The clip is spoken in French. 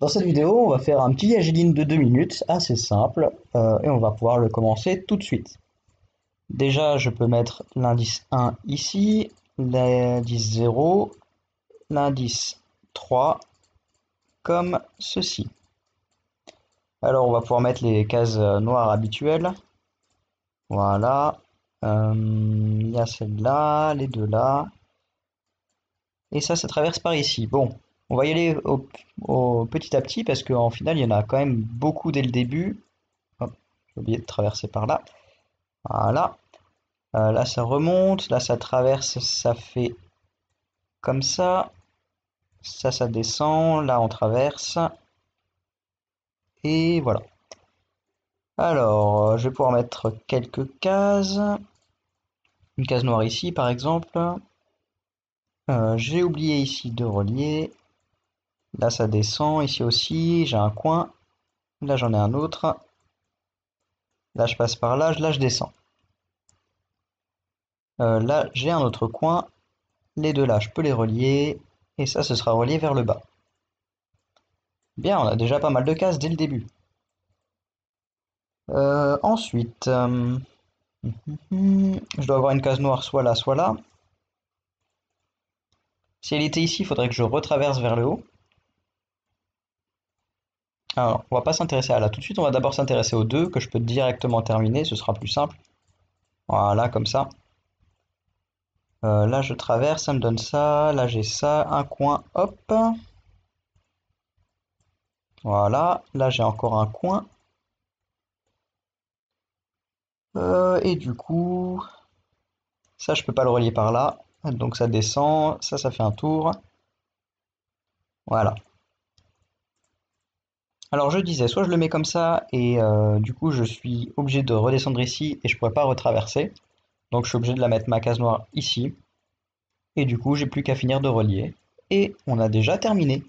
Dans cette vidéo, on va faire un petit Agiline de 2 minutes, assez simple, euh, et on va pouvoir le commencer tout de suite. Déjà, je peux mettre l'indice 1 ici, l'indice 0, l'indice 3, comme ceci. Alors, on va pouvoir mettre les cases noires habituelles. Voilà. Euh, il y a celle-là, les deux là. Et ça, ça traverse par ici. Bon, on va y aller au, petit à petit parce qu'en final, il y en a quand même beaucoup dès le début. J'ai oublié de traverser par là. Voilà. Euh, là, ça remonte. Là, ça traverse. Ça fait comme ça. Ça, ça descend. Là, on traverse. Et voilà. Alors, je vais pouvoir mettre quelques cases. Une case noire ici, par exemple. Euh, j'ai oublié ici de relier. Là, ça descend. Ici aussi, j'ai un coin. Là, j'en ai un autre. Là, je passe par là. Là, je descends. Euh, là, j'ai un autre coin. Les deux là, je peux les relier. Et ça, ce sera relié vers le bas. Bien, on a déjà pas mal de cases dès le début. Euh, ensuite, euh, je dois avoir une case noire soit là, soit là. Si elle était ici, il faudrait que je retraverse vers le haut. Alors, on va pas s'intéresser à là tout de suite, on va d'abord s'intéresser aux deux que je peux directement terminer, ce sera plus simple. Voilà, comme ça. Euh, là, je traverse, ça me donne ça. Là, j'ai ça, un coin, hop. Voilà, là, j'ai encore un coin. Euh, et du coup, ça, je peux pas le relier par là. Donc ça descend, ça, ça fait un tour. Voilà. Alors je disais, soit je le mets comme ça et euh, du coup je suis obligé de redescendre ici et je pourrais pas retraverser. Donc je suis obligé de la mettre ma case noire ici. Et du coup j'ai plus qu'à finir de relier. Et on a déjà terminé.